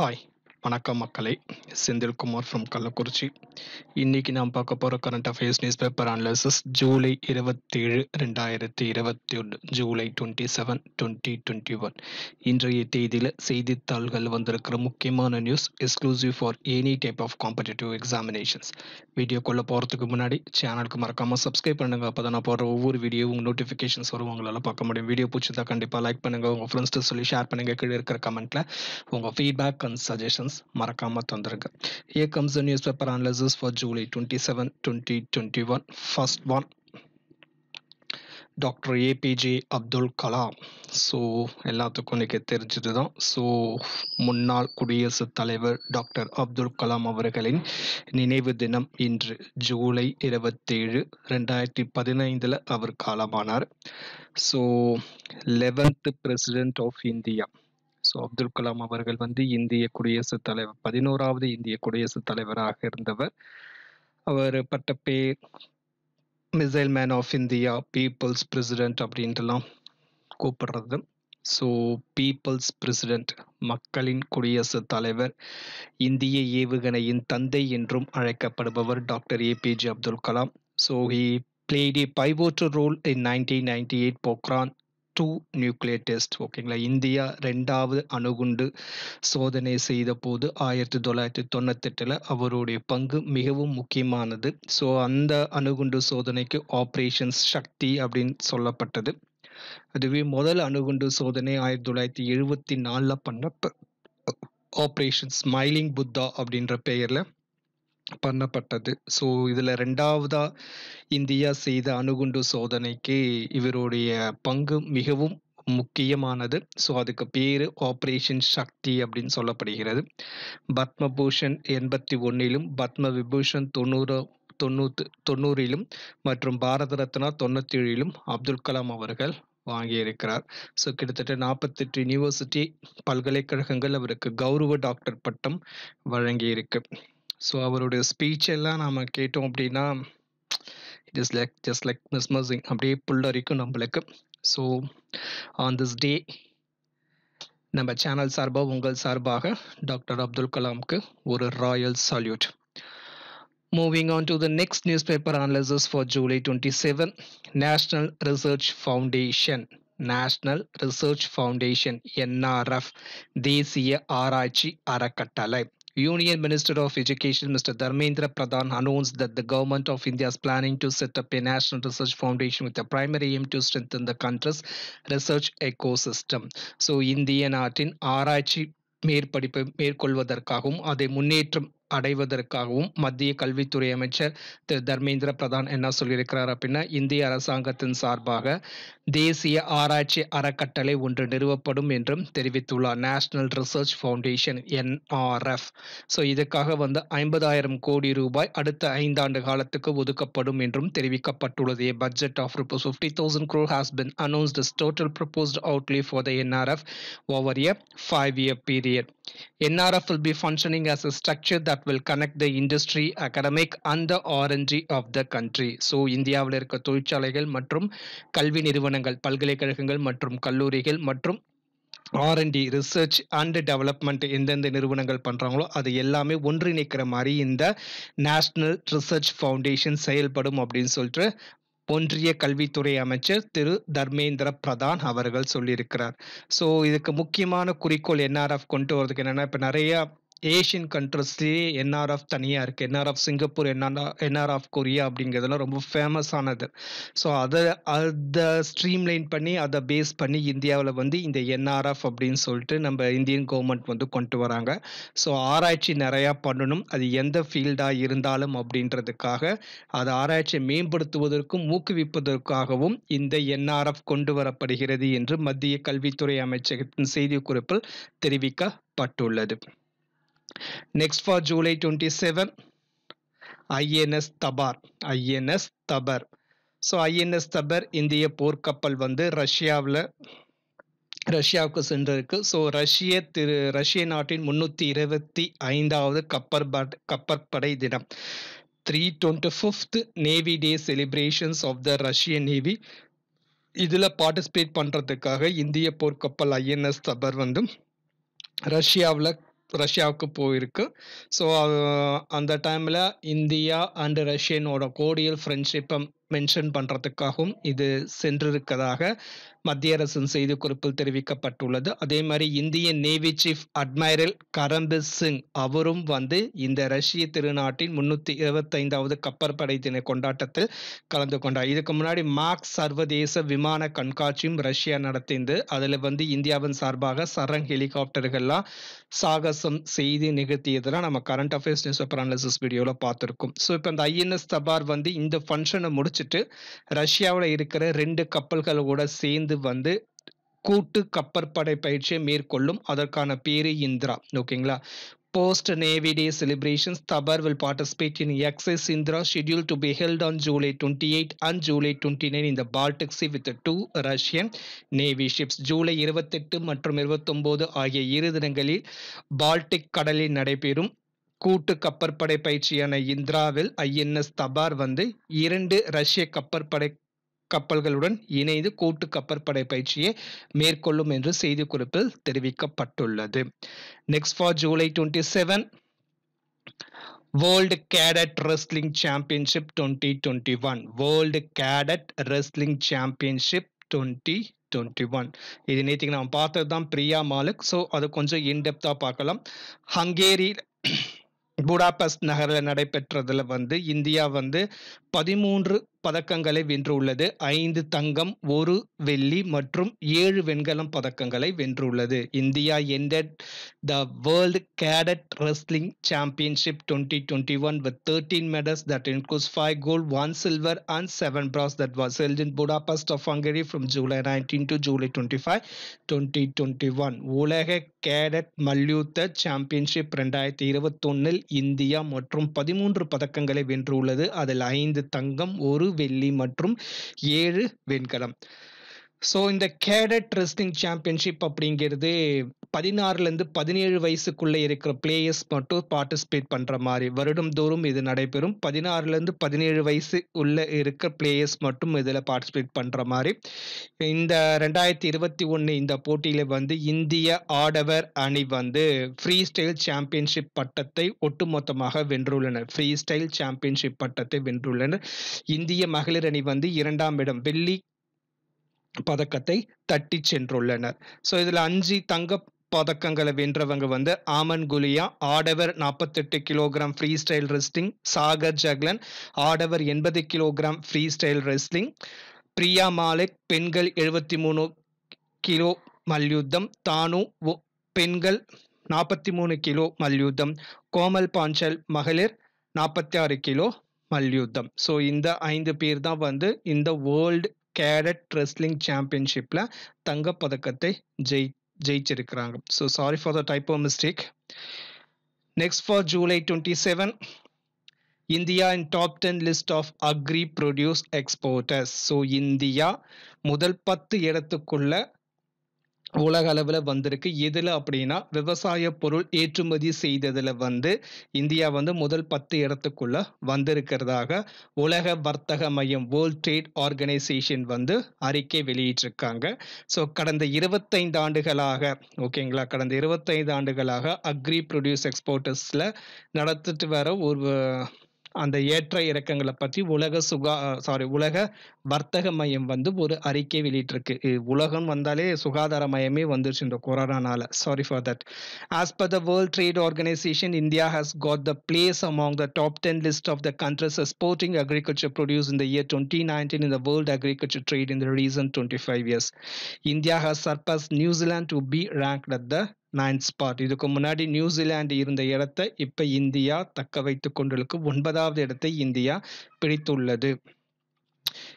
Hi. வணக்கம் மக்களை. Senthilkumar from Kallakurichi. இன்னைக்கு நாம் பார்க்க போகிற current affairs news paper analysis ஜூலை இருபத்தேழு ரெண்டாயிரத்தி இருபத்தி ஒன்று July twenty seven twenty twenty one இன்றைய தேதியில் செய்தித்தாள்கள் வந்திருக்கிற முக்கியமான news exclusive for any type of competitive examinations வீடியோக்குள்ளே போகிறதுக்கு முன்னாடி சேனலுக்கு மறக்காமல் சப்ஸ்கிரைப் பண்ணுங்கள் அப்போ தான் நான் போடுற ஒவ்வொரு வீடியோவும் நோட்டிஃபிகேஷன்ஸ் வரும். உங்களால் பார்க்க முடியும். வீடியோ பிடிச்சதா கண்டிப்பாக லைக் பண்ணுங்கள் உங்கள் ஃப்ரெண்ட்ஸ்ட்டு சொல்லி ஷேர் பண்ணுங்கள் கீழே இருக்கிற கமெண்ட்டில் உங்கள் ஃபீட்பேக் அண்ட் சஜஷன்ஸ் மறக்காமல் தந்துருங்க. Here comes the newspaper analysis for July 27, 2021. First one. Doctor APJ Abdul Kalam so எல்லாத்துக்கும் இன்றைக்கி தெரிஞ்சது தான் ஸோ முன்னாள் குடியரசுத் தலைவர் டாக்டர் அப்துல் கலாம் அவர்களின் நினைவு தினம் இன்று ஜூலை இருபத்தேழு ரெண்டாயிரத்தி பதினைந்தில் அவர் காலமானார். So eleventh president of India so Abdul Kalam அவர்கள் வந்து இந்திய குடியரசுத் தலைவர் பதினோராவது இந்திய குடியரசுத் தலைவராக இருந்தவர். அவர் பட்ட பேர் missile man of India people's president அப்படின்ட்டுலாம் கூப்பிடுறது. ஸோ பீப்புள்ஸ் பிரசிடென்ட் மக்களின் குடியரசுத் தலைவர் இந்திய ஏவுகணையின் தந்தை என்றும் அழைக்கப்படுபவர் doctor APJ Abdul Kalam. So he played a pivotal role in nineteen ninety eight Pokhran two nuclear test ஓகேங்களா இந்தியா ரெண்டாவது அணுகுண்டு சோதனை செய்த போது ஆயிரத்தி தொள்ளாயிரத்தி தொண்ணூத்தெட்டில் அவருடைய பங்கு மிகவும் முக்கியமானது. ஸோ அந்த அணுகுண்டு சோதனைக்கு ஆப்ரேஷன்ஸ் சக்தி அப்படின்னு சொல்லப்பட்டது. அதுவே முதல் அணுகுண்டு சோதனை ஆயிரத்தி தொள்ளாயிரத்தி எழுபத்தி நாலில் பண்ணப்ப ஆப்ரேஷன் ஸ்மைலிங் புத்தா அப்படின்ற பெயரில் பண்ணப்பட்டது. ஸோ இதில் ரெண்டாவதா இந்தியா செய்த அணுகுண்டு சோதனைக்கு இவருடைய பங்கு மிகவும் முக்கியமானது. ஸோ அதுக்கு பேர் ஆப்ரேஷன் சக்தி அப்படின்னு சொல்லப்படுகிறது. பத்மபூஷன் எண்பத்தி ஒன்னிலும் பத்ம விபூஷன் தொண்ணூறு தொண்ணூத்து தொண்ணூறிலும் மற்றும் பாரத ரத்னா தொண்ணூற்றி ஏழிலும் அப்துல் கலாம் அவர்கள் வாங்கியிருக்கிறார். ஸோ கிட்டத்தட்ட நாற்பத்தெட்டு யூனிவர்சிட்டி பல்கலைக்கழகங்கள் அவருக்கு கௌரவ டாக்டர் பட்டம் வழங்கியிருக்கு. ஸோ அவருடைய ஸ்பீச் எல்லாம் நாம் கேட்டோம் அப்படின்னா it is like just like mesmerizing அப்படியே புல்லரிக்கும் நம்மளுக்கு. ஸோ ஆன் திஸ் டே நம்ம சேனல் சார்பாக உங்கள் சார்பாக டாக்டர் அப்துல் கலாம்க்கு ஒரு royal salute Moving on to the next newspaper analysis for July 27, National Research Foundation. National research foundation NRF தேசிய ஆராய்ச்சி அறக்கட்டளை. Union Minister of Education Mr. Dharmendra Pradhan announced that the government of India is planning to set up a national research foundation with a primary aim to strengthen the country's research ecosystem. So, இந்திய நாட்டின் ஆராய்ச்சி மேற்படிப்பை மேற்கொள்வதற்காகவும் அதை முன்னேற்றம் அடைவதற்காகவும் மத்திய கல்வித்துறை அமைச்சர் திரு. தர்மேந்திர பிரதான் என்ன சொல்லியிருக்கிறார் அப்படின்னா இந்திய அரசாங்கத்தின் சார்பாக தேசிய ஆராய்ச்சி அறக்கட்டளை ஒன்று நிறுவப்படும் என்றும் தெரிவித்துள்ளார். National research foundation NRF so இதுக்காக வந்து ஐம்பதாயிரம் கோடி ரூபாய் அடுத்த ஐந்தாண்டு காலத்துக்கு ஒதுக்கப்படும் என்றும் தெரிவிக்கப்பட்டுள்ளது. A budget of rupees fifty thousand crore has been announced total proposed outlay for the NRF over a five year period NRF will be functioning as a structure that that will connect the industry, academic and the R&D of the country. So இந்தியாவில் இருக்க தொழிற்சாலைகள் மற்றும் கல்வி நிறுவனங்கள் பல்கலைக்கழகங்கள் மற்றும் கல்லூரிகள் மற்றும் ஆர்என்டி ரிசர்ச் அண்ட் டெவலப்மெண்ட் எந்தெந்த நிறுவனங்கள் பண்ணுறாங்களோ அது எல்லாமே ஒன்றிணைக்கிற மாதிரி இந்த நேஷ்னல் ரிசர்ச் ஃபவுண்டேஷன் செயல்படும் அப்படின்னு சொல்லிட்டு ஒன்றிய கல்வித்துறை அமைச்சர் திரு தர்மேந்திர பிரதான் அவர்கள் சொல்லியிருக்கிறார் ஸோ இதுக்கு முக்கியமான குறிக்கோள் என்ஆர்எஃப் கொண்டு வரதுக்கு என்னென்னா இப்போ நிறையா ஏஷியன் கண்ட்ரஸ்லேயே என்ஆர்எஃப் தனியாக இருக்குது NRF Singapore NR NRF Korea அப்படிங்கிறதுலாம் ரொம்ப ஃபேமஸ் ஆனது. ஸோ அதை அதை ஸ்ட்ரீம்லைன் பண்ணி அதை பேஸ் பண்ணி இந்தியாவில் வந்து இந்த என்ஆர்எஃப் அப்படின்னு சொல்லிட்டு நம்ம இந்தியன் கவர்மெண்ட் வந்து கொண்டு வராங்க. ஸோ ஆராய்ச்சி நிறையா பண்ணணும். அது எந்த ஃபீல்டாக இருந்தாலும் அப்படின்றதுக்காக அதை ஆராய்ச்சியை மேம்படுத்துவதற்கும் ஊக்குவிப்பதற்காகவும் இந்த என்ஆர்எஃப் கொண்டு வரப்படுகிறது என்று மத்திய கல்வித்துறை அமைச்சகத்தின் செய்திக்குறிப்பில் தெரிவிக்கப்பட்டுள்ளது. Next for July 27, INS Tabar INS Tabar so INS Tabar இந்திய போர்க்கப்பல் வந்து ரஷ்யாவில் ரஷ்யாவுக்கு சென்றிருக்கு. ஸோ ரஷ்ய திரு ரஷ்ய நாட்டின் முன்னூற்றி இருபத்தி ஐந்தாவது கப்பற்படை கப்பற்படை தினம். Three twenty fifth navy day celebrations of the Russian navy இதில் பார்ட்டிசிபேட் பண்ணுறதுக்காக இந்திய போர்க்கப்பல் ஐஎன்எஸ் தபர் வந்து ரஷ்யாவில் ரஷ்யாவுக்கு போயிருக்கு. ஸோ அந்த டைமில் இந்தியா அண்ட் ரஷ்யனோட கோடியல் ஃப்ரெண்ட்ஷிப்பை மென்ஷன் பண்ணுறதுக்காகவும் இது சென்றிருக்கதாக மத்திய அரசின் செய்திக்குறிப்பில் தெரிவிக்கப்பட்டுள்ளது. அதே மாதிரி இந்திய navy chief admiral Karambir Singh அவரும் வந்து இந்த ரஷ்ய திருநாட்டின் முன்னூற்றி இருபத்தைந்தாவது கப்பற்படை தின கொண்டாட்டத்தில் கலந்து கொண்டார். இதுக்கு முன்னாடி மார்க் சர்வதேச விமான கண்காட்சியும் ரஷ்யா நடத்திந்து அதில் வந்து இந்தியாவின் சார்பாக சரங் ஹெலிகாப்டர்கள்லாம் சாகசம் செய்தி நிகழ்த்தியதெல்லாம் நம்ம current affairs news paper analysis வீடியோவில் பார்த்துருக்கோம். ஸோ இப்போ இந்த ஐஎன்எஸ் தபார் வந்து இந்த ஃபங்க்ஷனை முடிச்சுட்டு ரஷ்யாவில் இருக்கிற ரெண்டு கப்பல்களோட சேர்ந்து வந்து கூட்டு கப்பற்படை பயிற்சியை மேற்கொள்ளும் அதற்கான பேரு இந்திரா ஓகேங்களா Post Navy Day celebrations, Tabar will participate in Access Indra scheduled to be held on July 28 and July 29 in the Baltic Sea with the two Russian Navy ships. July இருபத்தெட்டு மற்றும் இருபத்தொன்பது ஆகிய இரு தினங்களில் பால்டிக் கடலில் நடைபெறும் கூட்டு கப்பற்படை பயிற்சியான இந்திராவில் ஐஎன்எஸ் தபார் வந்து இரண்டு ரஷ்ய கப்பற்படை கப்பல்களுடன் இணைந்து கூட்டு கப்பற்படை பயிற்சியை மேற்கொள்ளும் என்று செய்திக்குறிப்பில் தெரிவிக்கப்பட்டுள்ளது. Next for July twenty seven world cadet wrestling championship twenty twenty one world cadet wrestling championship twenty twenty one இது நேற்றுக்கு நாம் பார்த்தது தான் பிரியா மாலிக். ஸோ அது கொஞ்சம் இன்டெப்த்தாக பார்க்கலாம். ஹங்கேரி புடாபஸ்ட் நகரில் நடைபெற்றதில் வந்து இந்தியா வந்து பதிமூன்று பதக்கங்களை வென்றுள்ளது. ஐந்து தங்கம் ஒரு வெள்ளி மற்றும் ஏழு வெண்கலம் பதக்கங்களை வென்றுள்ளது. India ended the world cadet wrestling championship twenty twenty one with thirteen medals that includes five gold one silver and seven brass that was held in Budapest of Hungary from July nineteen to July twenty five twenty twenty one உலக cadet மல்யுத்த championship ரெண்டாயிரத்தி இருபத்தொன்னில் India மற்றும் பதிமூன்று பதக்கங்களை வென்றுள்ளது. அதில் ஐந்து தங்கம் ஒரு வெள்ளி மற்றும் ஏழு வெண்கலம். ஸோ இந்த கேடட் ரெஸ்லிங் சாம்பியன்ஷிப் அப்படிங்கிறது பதினாறுலேருந்து பதினேழு வயசுக்குள்ளே இருக்கிற பிளேயர்ஸ் மட்டும் பார்ட்டிசிபேட் பண்ணுற மாதிரி வருடம் தோறும் இது நடைபெறும். பதினாறுலேருந்து பதினேழு வயசு உள்ள இருக்கிற பிளேயர்ஸ் மட்டும் இதில் பார்ட்டிசிபேட் பண்ணுற மாதிரி. இந்த ரெண்டாயிரத்தி இருபத்தி ஒன்று இந்த போட்டியில் வந்து இந்திய ஆடவர் அணி வந்து ஃப்ரீ ஸ்டைல் சாம்பியன்ஷிப் பட்டத்தை ஒட்டுமொத்தமாக வென்றுள்ளனர். ஃப்ரீ ஸ்டைல் சாம்பியன்ஷிப் பட்டத்தை வென்றுள்ளனர். இந்திய மகளிர் அணி வந்து இரண்டாம் இடம். வெள்ளி பதக்கத்தை தட்டி சென்றுள்ளனர். ஸோ இதில் அஞ்சு தங்க பதக்கங்களை வென்றவங்க வந்து ஆமன் குலியா ஆடவர் நாற்பத்தெட்டு kilogram freestyle wrestling Sagar Jaglan ஆடவர் எண்பது kilogram freestyle wrestling Priya Malik பெண்கள் எழுபத்தி மூணு கிலோ மல்யுத்தம் தானு பெண்கள் நாற்பத்தி மூணு கிலோ மல்யுத்தம் கோமல் பாஞ்சல் மகளிர் நாற்பத்தி ஆறு கிலோ மல்யுத்தம். ஸோ இந்த ஐந்து பேர் தான் வந்து இந்த வேர்ல்டு கேடட் ரெஸ்லிங் சாம்பியன்ஷிப்பில் தங்கப்பதக்கத்தை ஜெய் ஜெயிச்சிருக்கிறாங்க. So sorry for the type of mistake next for July twenty seven India in top ten list of agri produce exporters so India முதல் பத்து இடத்துக்குள்ள உலக அளவில் வந்திருக்கு. எதில் அப்படின்னா விவசாய பொருள் ஏற்றுமதி செய்ததில் வந்து இந்தியா வந்து முதல் பத்து இடத்துக்குள்ள வந்திருக்கிறதாக உலக வர்த்தக மையம் வேர்ல்ட் ட்ரேட் ஆர்கனைசேஷன் வந்து அறிக்கை வெளியிட்டிருக்காங்க. ஸோ கடந்த இருபத்தைந்து ஆண்டுகளாக ஓகேங்களா கடந்த இருபத்தைந்து ஆண்டுகளாக அக்ரி ப்ரொடியூஸ் எக்ஸ்போர்ட்டர்ஸில் நடத்திட்டு வர ஒரு அந்த ஏற்ற இறக்கங்களை பற்றி உலக சுகா சாரி உலக வர்த்தக மையம் வந்து ஒரு அறிக்கை வெளியிட்டிருக்கு. உலகம் வந்தாலே சுகாதார மையமே வந்துருச்சு இந்த கொரோனானால. Sorry for that as per the world trade organisation India has got the place among the top ten list of the countries exporting agriculture produce in the year twenty nineteen in the world agriculture trade in the recent twenty five years India has surpass New Zealand to be rank at the ninth spot இதுக்கு முன்னாடி New Zealand இருந்த இடத்தை இப்ப India தக்க வைத்துக் கொண்டிருக்கு. ஒன்பதாவது இடத்தை இந்தியா பிடித்துள்ளது.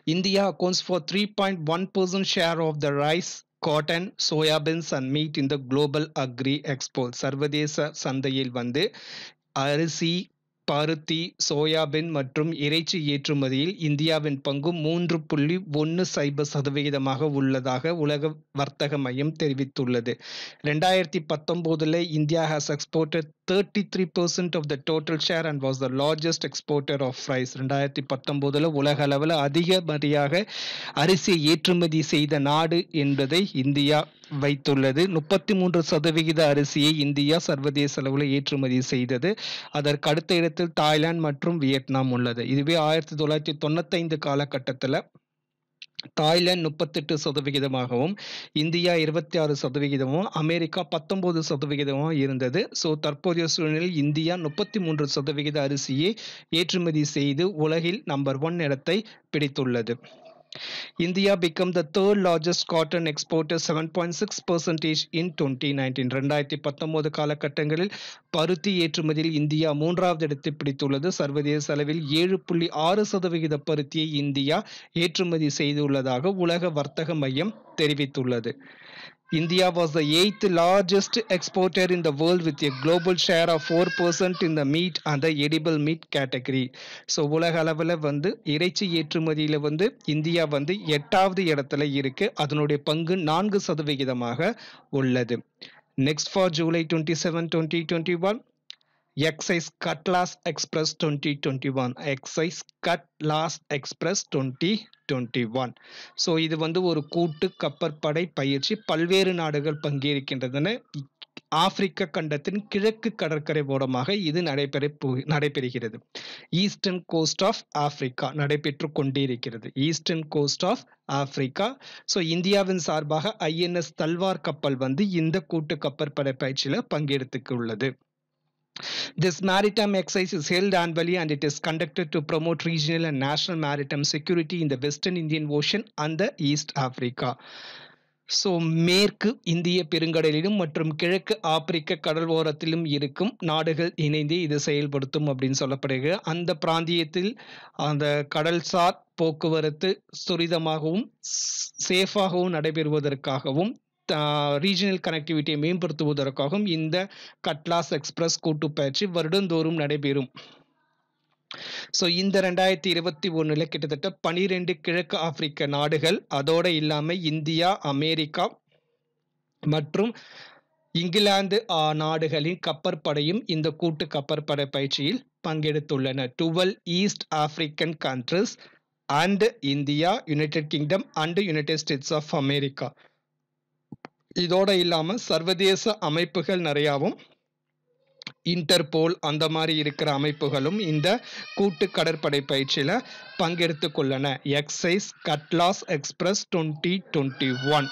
India accounts for three point one percent share of the rice cotton soybeans and meat in the global agri export சர்வதேச சந்தையில் வந்து அரிசி பருத்தி சோயாபீன் மற்றும் இறைச்சி ஏற்றுமதியில் இந்தியாவின் பங்கு மூன்று புள்ளி ஒன்று சைபர் சதவிகிதமாக உள்ளதாக உலக வர்த்தக மையம் தெரிவித்துள்ளது. ரெண்டாயிரத்தி பத்தொம்போதில் India has exported thirty three percent of the total share and was the largest exporter of rice ரெண்டாயிரத்தி பத்தொம்போதில் உலக அளவில் அதிகப்படியாக அரிசியை ஏற்றுமதி செய்த நாடு என்பதை இந்தியா வைத்துள்ளது. முப்பத்தி மூன்று சதவிகித அரிசியை இந்தியா சர்வதேச அளவில் ஏற்றுமதி செய்தது. அதற்கு அடுத்த இடத்தில் தாய்லாந்து மற்றும் வியட்நாம் உள்ளது. இதுவே ஆயிரத்தி தொள்ளாயிரத்தி தொண்ணூத்தைந்து காலகட்டத்தில் தாய்லாந்து முப்பத்தெட்டு சதவிகிதமாகவும் இந்தியா இருபத்தி ஆறு சதவிகிதமும் அமெரிக்கா பத்தொன்பது சதவிகிதமும் இருந்தது. ஸோ தற்போதைய சூழ்நிலையில் இந்தியா முப்பத்தி மூன்று சதவிகித அரிசியை ஏற்றுமதி செய்து உலகில் நம்பர் ஒன் இடத்தை பிடித்துள்ளது. India become the third largest cotton exporter seven point six percentage in twenty nineteen ரெண்டாயிரத்தி பத்தொன்பது காலகட்டங்களில் பருத்தி ஏற்றுமதியில் இந்தியா மூன்றாவது இடத்தை பிடித்துள்ளது. சர்வதேச அளவில் ஏழு புள்ளி ஆறு சதவிகித பருத்தியை இந்தியா ஏற்றுமதி செய்துள்ளதாக உலக வர்த்தக மையம் தெரிவித்துள்ளது. India was the eighth largest exporter in the world with a global share of 4% in the meat and the edible meat category. So உலக அளவில் வந்து இறைச்சி ஏற்றுமதியில் வந்து இந்தியா வந்து எட்டாவது இடத்துல இருக்கு அதனுடைய பங்கு நான்கு சதவிகிதமாக உள்ளது next for July twenty seven twenty twenty one exercise cutlass express twenty twenty one exercise cutlass express twenty twenty one so இது வந்து ஒரு கூட்டு கப்பற்படை பயிற்சி. பல்வேறு நாடுகள் பங்கேற்கின்றன ஆப்பிரிக்க கண்டத்தின் கிழக்கு கடற்கரை ஓரமாக இது நடைபெற நடைபெறுகிறது. ஈஸ்டர்ன் கோஸ்ட் ஆஃப் ஆப்பிரிக்கா நடைபெற்று கொண்டிருக்கிறது. Eastern coast of Africa so இந்தியாவின் சார்பாக ஐஎன்எஸ் தல்வார் கப்பல் வந்து இந்த கூட்டு கப்பற்படை பயிற்சியில் பங்கெடுத்துக்கு உள்ளது This maritime exercise is held annually and it is conducted to promote regional and national maritime security in the Western Indian Ocean and the East Africa. So மேற்கு இந்திய பெருங்கடலிலும் மற்றும் கிழக்கு ஆப்பிரிக்க கடல் ஓரத்திலும் இருக்கும் நாடுகள் இணைந்து இது செயல்படுத்தும் அப்படின்னு சொல்லப்படுகிறது அந்த பிராந்தியத்தில் அந்த கடல்சார் போக்குவரத்து துரிதமாகவும் சேஃபாகவும் நடைபெறுவதற்காகவும் ரீஜனல் கனெக்டிவிட்டியை மேம்படுத்துவதற்காகவும் இந்த கட்லாஸ் எக்ஸ்பிரஸ் கூட்டு பயிற்சி வருடந்தோறும் நடைபெறும். ஸோ இந்த ரெண்டாயிரத்தி இருபத்தி ஒன்றில் கிட்டத்தட்ட பனிரெண்டு கிழக்கு ஆப்பிரிக்க நாடுகள் அதோடு இல்லாமல் இந்தியா அமெரிக்கா மற்றும் இங்கிலாந்து நாடுகளின் கப்பற்படையும் இந்த கூட்டு கப்பற்படை பயிற்சியில் பங்கெடுத்துள்ளன. Twelve East African countries and India United Kingdom and United States of America இதோட இல்லாமல் சர்வதேச அமைப்புகள் நிறையாவும் இன்டர்போல் அந்த மாதிரி இருக்கிற அமைப்புகளும் இந்த கூட்டு கடற்படை பயிற்சியில் பங்கெடுத்து கொள்ளன. Exercise cutlass express twenty twenty one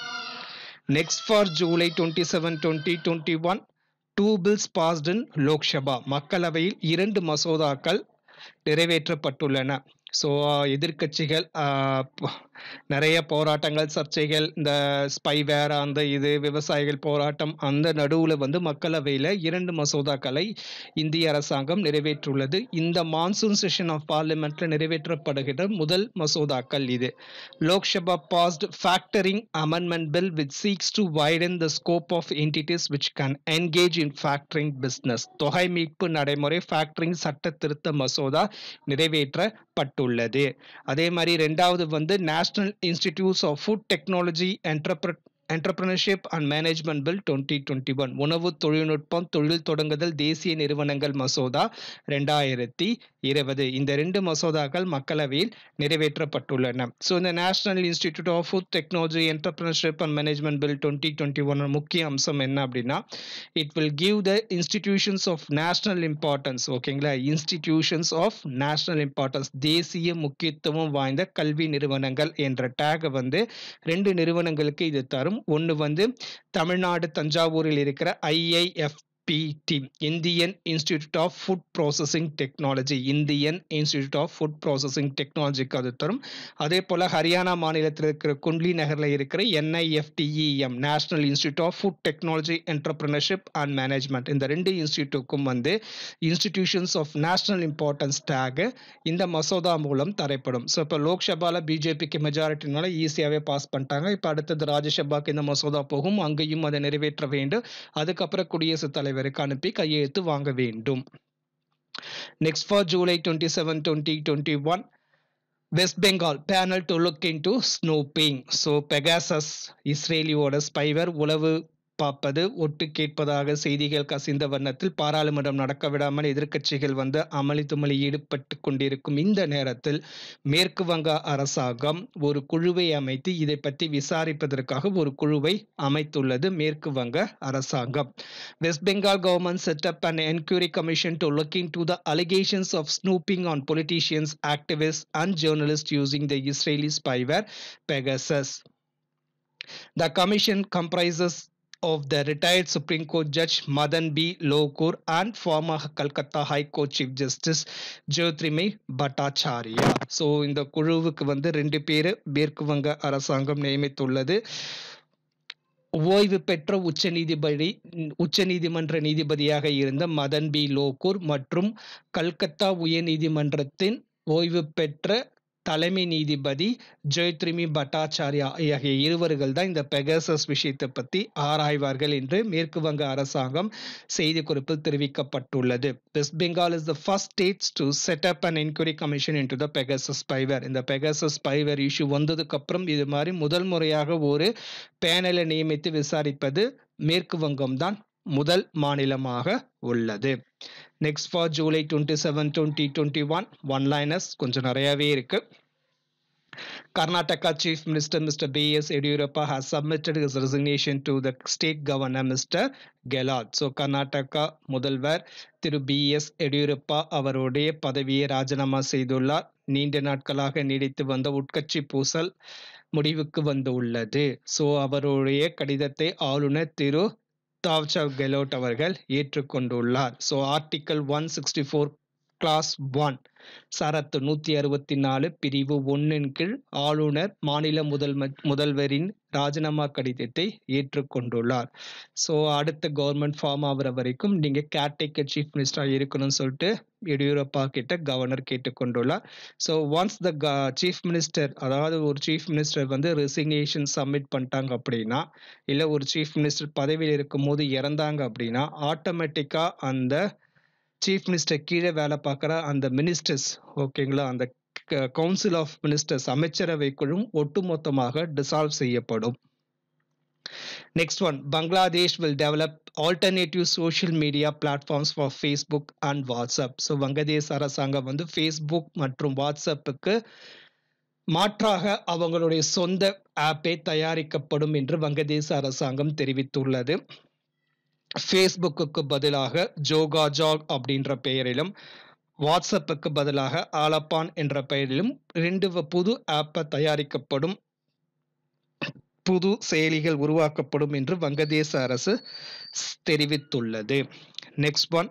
next for July twenty seven twenty twenty one two bills passed in Lok Sabha மக்களவையில் இரண்டு மசோதாக்கள் நிறைவேற்றப்பட்டுள்ளன. ஸோ எதிர்கட்சிகள் நிறைய போராட்டங்கள் சர்ச்சைகள் இந்த ஸ்பைவேர் அந்த இது விவசாயிகள் போராட்டம் அந்த நடுவில் வந்து மக்களவையில் இரண்டு மசோதாக்களை இந்திய அரசாங்கம் நிறைவேற்றுள்ளது இந்த மான்சூன் செஷன் ஆஃப் பார்லிமெண்ட்ல நிறைவேற்றப்படுகிற முதல் மசோதாக்கள் இது. Lok Sabha passed factoring amendment bill which seeks to widen the scope of entities which can engage in factoring business தொகை மீட்பு நடைமுறை ஃபேக்டரிங் சட்ட திருத்த மசோதா நிறைவேற்றப்பட்டுள்ளது. அதே மாதிரி ரெண்டாவது வந்து national institutes of food technology entrepre entrepreneurship and management bill twenty twenty one உணவு தொழில்நுட்பம் தொழில் தொடங்குதல் தேசிய நிறுவனங்கள் மசோதா ரெண்டாயிரத்தி இருபது. இந்த ரெண்டு மசோதாக்கள் மக்களவையில் நிறைவேற்றப்பட்டுள்ளன. ஸோ இந்த national institute of food technology entrepreneurship and management bill twenty twenty one முக்கிய அம்சம் என்ன அப்படின்னா it will give the institutions of national importance ஓகேங்களா இன்ஸ்டிடியூஷன்ஸ் ஆஃப் நேஷனல் இம்பார்ட்டன்ஸ் தேசிய முக்கியத்துவம் வாய்ந்த கல்வி நிறுவனங்கள் என்ற டேகை வந்து ரெண்டு நிறுவனங்களுக்கு இது தரும். ஒன்று வந்து தமிழ்நாடு தஞ்சாவூரில் இருக்கிற IIF PT Indian institute of food processing technology Indian institute of food processing டெக்னாலஜிக்கு அது தரும். அதே போல் ஹரியானா மாநிலத்தில் இருக்கிற குண்ட்லி நகரில் இருக்கிற NIFTEM national institute of food technology entrepreneurship and management இந்த ரெண்டு இன்ஸ்டிடியூட்டுக்கும் வந்து institutions of national importance tag இந்த மசோதா மூலம் தரப்படும். ஸோ இப்போ லோக்சபாவில் பிஜேபிக்கு மெஜாரிட்டினால ஈஸியாகவே பாஸ் பண்ணிட்டாங்க. இப்போ அடுத்தது ராஜ்யசபாக்கு இந்த மசோதா போகும். அங்கேயும் அதை நிறைவேற்ற வேண்டும். அதுக்கப்புறம் குடியரசுத் தலைவர் தலைவருக்கு அனுப்பி கையெழுத்து வாங்க வேண்டும். Next for July twenty seven twenty twenty one West Bengal panel to look into snooping so Pegasus இஸ்ரேலியோட spyware உளவு பார்ப்பது ஒட்டு கேட்பதாக செய்திகள் கசிந்த வண்ணத்தில் பாராளுமன்றம் நடக்க விடாமல் எதிர்க்கட்சிகள் வந்து அமளி துமளி ஈடுபட்டு கொண்டிருக்கும் இந்த நேரத்தில் மேற்கு வங்க அரசாங்கம் ஒரு குழுவை அமைத்து இதை பற்றி விசாரிப்பதற்காக ஒரு குழுவை அமைத்துள்ளது மேற்கு வங்க அரசாங்கம். West Bengal government set up and enquiry commission to look into the allegations of snooping on politicians activist and journalist using the Israeli spyware Pegasus The commission comprises of the retired Supreme Court Judge Madan B. Lokur and former Calcutta High Court Chief Justice Jyotirmay Bhattacharya. So இந்த குழுவுக்கு வந்து ரெண்டு பேர் மேற்கு வங்க அரசாங்கம் நியமித்துள்ளது ஓய்வு பெற்ற உச்ச நீதிபதி உச்ச நீதிமன்ற நீதிபதியாக இருந்த மதன் பி லோகூர் மற்றும் கல்கத்தா உயர் நீதிமன்றத்தின் ஓய்வு பெற்ற தலைமை நீதிபதி ஜெயத்ரிமி பட்டாச்சாரியா ஆகிய இருவர்கள் தான் இந்த பெகசஸ் விஷயத்தை பற்றி ஆராய்வார்கள் என்று மேற்கு வங்க அரசாங்கம் செய்திக்குறிப்பில் தெரிவிக்கப்பட்டுள்ளது. West Bengal is the first states to set up and enquiry commission into the Pegasus spyware இந்த பெகசஸ் ஸ்பைவர் இஷ்யூ வந்ததுக்கு அப்புறம் இது மாதிரி முதல் முறையாக ஒரு பேனலை நியமித்து விசாரிப்பது மேற்கு வங்கம் தான் முதல் மாநிலமாக உள்ளது. Next for July twenty seven twenty twenty one one liners கொஞ்சம் நிறையாவே இருக்கு Karnataka Chief Minister Mr. B.S. Yediyurappa has submitted his resignation to the state governor Mr. Gehlot. So Karnataka முதல்வர் திரு பி எஸ் எடியூரப்பா அவருடைய பதவியை ராஜினாமா செய்துள்ளார் நீண்ட நாட்களாக நீடித்து வந்த உட்கட்சி பூசல் முடிவுக்கு வந்துள்ளது ஸோ அவருடைய கடிதத்தை ஆளுநர் திரு தாவ்சவ் கெலோட் அவர்கள் ஏற்றுக்கொண்டுள்ளார். So article one sixty four clause one சரத்து நூற்றி அறுபத்தி நாலு பிரிவு ஒன்றின் கீழ் ஆளுநர் மாநில முதல் முதல்வரின் ராஜினாமா கடிதத்தை ஏற்றுக்கொண்டுள்ளார். ஸோ அடுத்த கவர்மெண்ட் ஃபார்ம் ஆகிற வரைக்கும் நீங்கள் கேர்டேக்கர் சீஃப் மினிஸ்டராக இருக்கணும்னு சொல்லிட்டு எடியூரப்பா கிட்ட கவர்னர் கேட்டுக்கொண்டுள்ளார். So once the chief minister அதாவது ஒரு சீஃப் மினிஸ்டர் வந்து ரெசிக்னேஷன் சப்மிட் பண்ணிட்டாங்க அப்படின்னா இல்லை ஒரு சீஃப் மினிஸ்டர் பதவியில் இருக்கும்போது இறந்தாங்க அப்படின்னா ஆட்டோமேட்டிக்காக அந்த சீஃப் மினிஸ்டர் கீழே வேலை பார்க்குற அந்த மினிஸ்டர்ஸ் ஓகேங்களா அந்த கவுன்சில் ஆஃப் மினிஸ்டர்ஸ் அமைச்சரவை குழுவும் ஒட்டுமொத்தமாக டிசால்வ் செய்யப்படும். Next one Bangladesh will develop alternative social media platforms for Facebook and WhatsApp so வங்கதேச அரசாங்கம் வந்து ஃபேஸ்புக் மற்றும் வாட்ஸ்அப்புக்கு மாற்றாக அவங்களுடைய சொந்த ஆப்பே தயாரிக்கப்படும் என்று வங்கதேச அரசாங்கம் தெரிவித்துள்ளது. ஃபேஸ்புக்கு பதிலாக ஜோகா ஜாக் அப்படின்ற பெயரிலும் வாட்ஸ்அப்புக்கு பதிலாக ஆலப்பான் என்ற பெயரிலும் ரெண்டு புது ஆப்பை தயாரிக்கப்படும் புது செயலிகள் உருவாக்கப்படும் என்று வங்கதேச அரசு தெரிவித்துள்ளது. நெக்ஸ்ட் ஒன்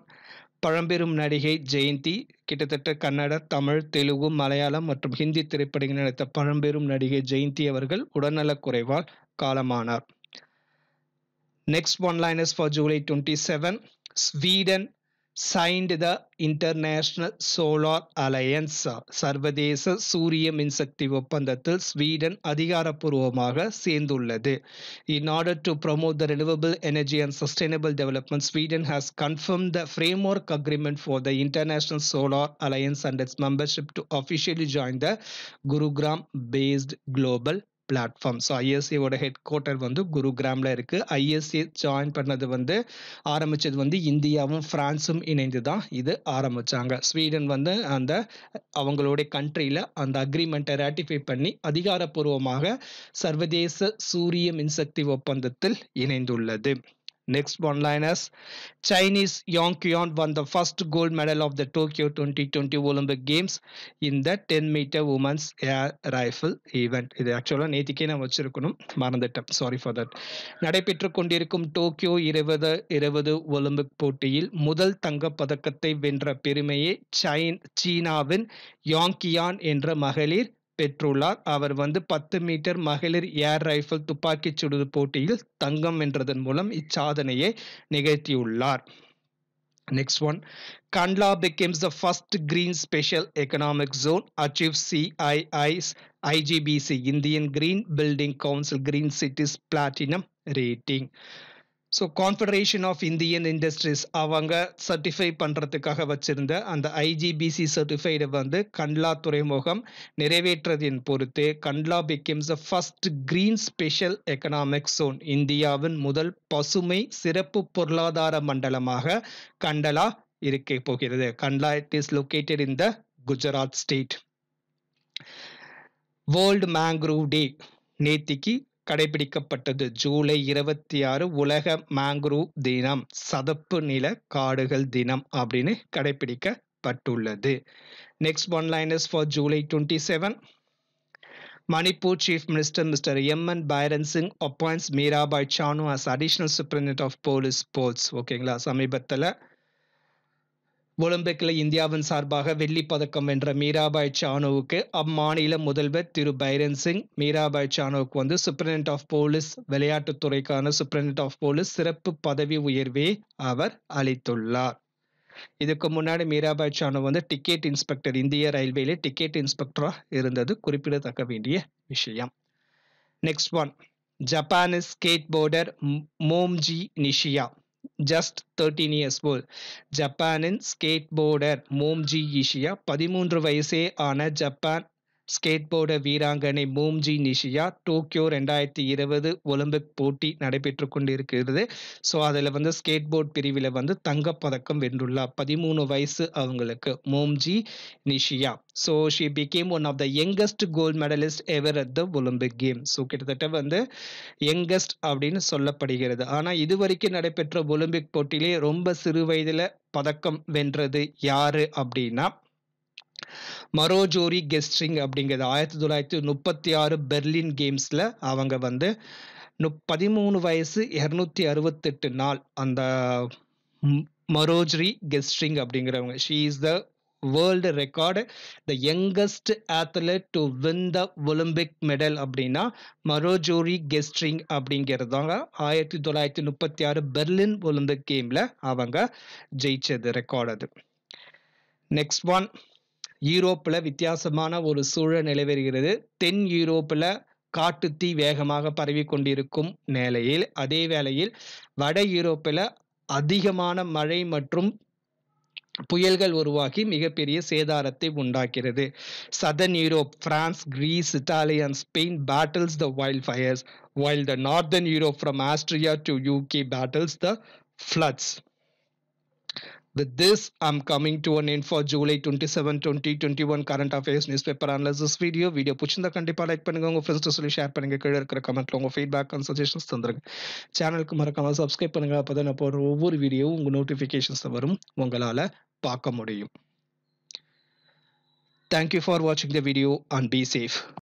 பழம்பெரும் நடிகை ஜெயந்தி கிட்டத்தட்ட கன்னட தமிழ் தெலுங்கு மலையாளம் மற்றும் ஹிந்தி திரைப்படங்கள் நடித்த பழம்பெரும் நடிகை ஜெயந்தி அவர்கள் உடல்நலக் குறைவால் காலமானார். Next one line for July twenty seven Sweden signed the International solar alliance சர்வதேச சூரிய மின்சக்தி ஒப்பந்தத்தில் ஸ்வீடன் அதிகாரப்பூர்வமாக சேர்ந்துள்ளது in order to promote the renewable energy and sustainable development Sweden has confirm the framework agreement for the international solar alliance and its membership to officially join the Gurugram based global platform so ஐஎஸ்சியோட headquarter வந்து குருகிராமில் இருக்குது ISC join பண்ணது வந்து ஆரம்பித்தது வந்து இந்தியாவும் ஃப்ரான்ஸும் இணைந்து தான் இது ஆரம்பித்தாங்க ஸ்வீடன் வந்து அந்த அவங்களுடைய கண்ட்ரியில் அந்த அக்ரிமெண்ட்டை ரேட்டிஃபை பண்ணி அதிகாரப்பூர்வமாக சர்வதேச சூரிய மின்சக்தி ஒப்பந்தத்தில் இணைந்துள்ளது. Next one liners Chinese Yang Qian won the first gold medal of the Tokyo 2020 Olympic Games in the 10 meter women's air rifle இது ஆக்சுவலாக நேற்றுக்கே நான் வச்சிருக்கணும். மறந்துட்டேன். சாரி ஃபார் தட் நடைபெற்று கொண்டிருக்கும் டோக்கியோ இருபது இருபது ஒலிம்பிக் போட்டியில் முதல் தங்கப் பதக்கத்தை வென்ற பெருமையை சைன் சீனாவின் யாங்கியான் என்ற மகளிர் பெற்றுள்ளார் அவர் வந்து பத்து மீட்டர் மகளிர் ஏர் ரைஃபிள் துப்பாக்கிச் சுடுது போட்டியில் தங்கம் வென்றதன் மூலம் இச்சாதனையை நிகழ்த்தியுள்ளார் Next one, Kandla becomes the first green special economic zone, achieves CII's IGBC, Indian Green Building Council Green Cities Platinum rating. So confederation of Indian industries அவங்க சர்டிஃபை பண்ணுறதுக்காக வச்சிருந்த அந்த ஐஜிபிசி சர்டிஃபைடை வந்து கண்ட்லா துறைமுகம் நிறைவேற்றதின் பொறுத்து Kandla becomes the first green special economic zone இந்தியாவின் முதல் பசுமை சிறப்பு பொருளாதார மண்டலமாக கண்டலா இருக்க போகிறது. Kandla it is located in the Gujarat state world mangrove day நேத்திக்கு கடைபிடிக்கப்பட்டது. ஜூலை இருபத்தி ஆறு உலக மேங்க்ரூவ் தினம் சதப்பு நில காடுகள் தினம் அப்படின்னு கடைபிடிக்கப்பட்டுள்ளது. Next one liners for July twenty seven Manipur chief minister mister M N Biren Singh appoints Mirabai Chanu as additional superintendent of police sports ஓகேங்களா சமீபத்தில் ஒலிம்பிக்கில் இந்தியாவின் சார்பாக வெள்ளி பதக்கம் வென்ற மீராபாய் சானுவுக்கு அம்மாநில முதல்வர் திரு பைரன் சிங் மீராபாய் சானுவுக்கு வந்து சுப்ரண்ட் ஆஃப் போலீஸ் விளையாட்டுத்துறைக்கான சுப்ரண்ட் ஆஃப் போலீஸ் சிறப்பு பதவி உயர்வை அவர் அளித்துள்ளார். இதுக்கு முன்னாடி மீராபாய் சானு வந்து டிக்கெட் இன்ஸ்பெக்டர் இந்திய ரயில்வேல டிக்கெட் இன்ஸ்பெக்டராக இருந்தது. குறிப்பிடத்தக்க வேண்டிய விஷயம். Next one Japanese skateboarder Momiji Nishiya just thirteen years போல் ஜப்பானின் ஸ்கேட் போர்டர் மோம்ஜி ஈஷியா பதிமூன்று வயசே ஆன ஜப்பான் ஸ்கேட்போர்டு வீராங்கனை மோம்ஜி நிஷியா டோக்கியோ ரெண்டாயிரத்தி இருபது ஒலிம்பிக் போட்டி நடைபெற்று கொண்டிருக்கிறது. ஸோ அதில் வந்து ஸ்கேட் போர்ட் பிரிவில் வந்து தங்கப்பதக்கம் வென்றுள்ளார். பதிமூணு வயசு அவங்களுக்கு Momiji Nishiya. So she became one of the youngest gold medallist ever at the Olympic game so கிட்டத்தட்ட வந்து யங்கஸ்ட் அப்படின்னு சொல்லப்படுகிறது. ஆனால் இது வரைக்கும் நடைபெற்ற ஒலிம்பிக் போட்டியிலே ரொம்ப சிறு வயதில் பதக்கம் வென்றது யாரு அப்படின்னா மரோஜோரி கெஸ்ட்ரிங் அப்படிங்கிறது ஆயிரத்தி தொள்ளாயிரத்தி முப்பத்தி ஆறு பெர்லின் கேம்ஸில் அவங்க வந்து நுப் பதிமூணு வயசு இரநூத்தி அறுபத்தெட்டு நாள் அந்த மரோஜ்ரி கெஸ்ட்ரிங் அப்படிங்கிறவங்க. She is the world record the youngest athlete to win the Olympic medal அப்படின்னா மரோஜோரி கெஸ்ட்ரிங் அப்படிங்கிறது தாங்க ஆயிரத்தி தொள்ளாயிரத்தி முப்பத்தி ஆறு பெர்லின் ஒலிம்பிக் கேமில் அவங்க ஜெயிச்சது ரெக்கார்டு அது. நெக்ஸ்ட் ஒன் யூரோப்பில் வித்தியாசமான ஒரு சூழல் நிலவருகிறது தென் யூரோப்பில் காட்டுத்தீ வேகமாக பரவி கொண்டிருக்கும் நிலையில் அதே வேளையில் வட யூரோப்பில் அதிகமான மழை மற்றும் புயல்கள் உருவாகி மிகப்பெரிய சேதாரத்தை உண்டாக்கிறது. Southern Europe France Greece Italy and Spain battles the wildfires while the northern Europe from Austria to UK battles the floods With this, I'm coming to an end for twenty 27, 2021 current affairs newspaper analysis video. Video video பிடிச்சிருந்தா கண்டிப்பாக like பண்ணுங்க. உங்க friends சொல்லி share பண்ணுங்க. கீழே இருக்கிற கமெண்ட்ல உங்கள் ஃபீட்பேக் அண்ட் சஜஷன்ஸ் தந்துருங்க. சேனலுக்கு மறக்காம சப்ஸ்கிரைப் பண்ணுங்க. அப்பதான் நான் போடுற ஒவ்வொரு வீடியோவும் உங்கள் நோட்டிஃபிகேஷன்ஸ் வரும். உங்களால் பார்க்க முடியும். தேங்க்யூ ஃபார் வாட்சிங் the video and be safe